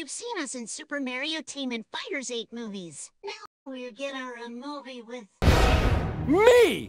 You've seen us in Super Mario Team and Fighters 8 movies. Now we're getting a movie with... Me!